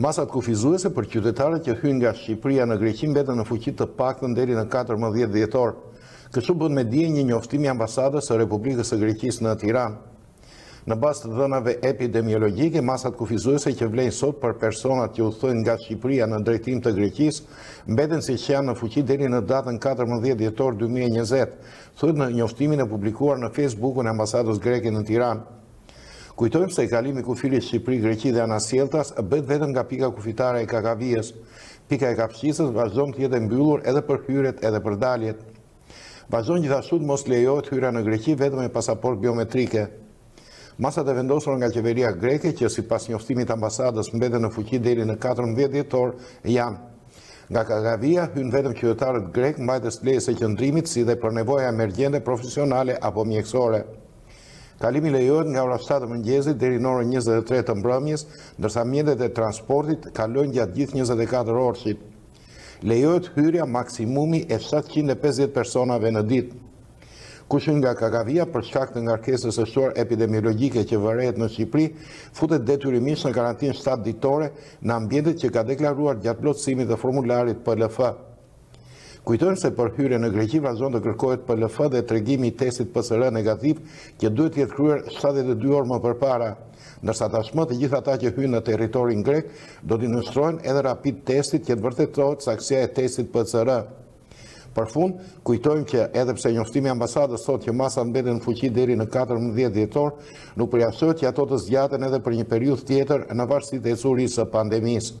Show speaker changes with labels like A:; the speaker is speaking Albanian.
A: Masat kufizuese për qytetarët që hyjnë nga Shqipëria në Greqi mbeten në fuqi të paktën deri në katërmbëdhjetë dhjetor. Kështu bën me dije një njoftim i Ambasadës së Republikës së Greqisë në Tiranë. Në bazë të dhënave epidemiologjike, masat kufizuese që vlejnë sot për personat që udhëtojnë nga Shqipëria në drejtim të Greqisë, mbeten siç janë në fuqi deri në datën 14 dhjetor 2020, thuhet në njoftimin e publikuar në Facebook-un e Ambasadës Greke në Tiranë. Kujtojmë se kalimi i kufirit Shqipëri-Greqi dhe anasjelltas bëhet vetëm nga pika kufitare e Kakavijës. Pika e Kapshticës vazhdon të jetë e mbyllur edhe për hyrjet edhe për daljet. Vazhdon gjithashtu të mos lejohet hyrja në Greqi vetëm me pasaportë biometrike. Masat e vendosura nga qeveria greke që sipas njoftimit të ambasadës mbeten në fuqi deri në 14 dhjetor janë. Nga Kakavija hyjnë vetëm qytetarët grekë, mbajtësit e lejes së qëndrimit si dhe për nevoja emergjente profesionale apo mjekësore. Kalimi lejohet nga ora 7 të mëngjesit deri në orën 23 të mbrëmjes, ndërsa mjetet e transportit kalojnë gjatë gjithë 24 orëshit. Lejohet hyrja maksimumi e 750 personave në ditë. Kush hyn nga Kakavija për shkak të ngarkesës së shtuar epidemiologjike që vërehet në Shqipëri, futet detyrimisht në karantinë 7 ditore në ambientet që ka deklaruar gjatë plotësimit të formularit PLF. Kujtojmë se për hyrjen në Greqi vazhdon të kërkohet PLF dhe tregimi i testit PCR negativ që duhet të jetë kryer 72 orë më përpara, ndërsa tashmë të gjithë ata që hyjnë në territorin grek do t'i nënshtrohen edhe rapid testit që të vërtetohet saktësia e testit PCR. Për fund, kujtojmë që edhe pse njoftimi i ambasadës thotë që masat mbeten në fuqi deri në 14 dhjetor, nuk përjashtohet që ato të zgjaten edhe për një periudhë tjetër në varësi të ecurisë së pandemisë.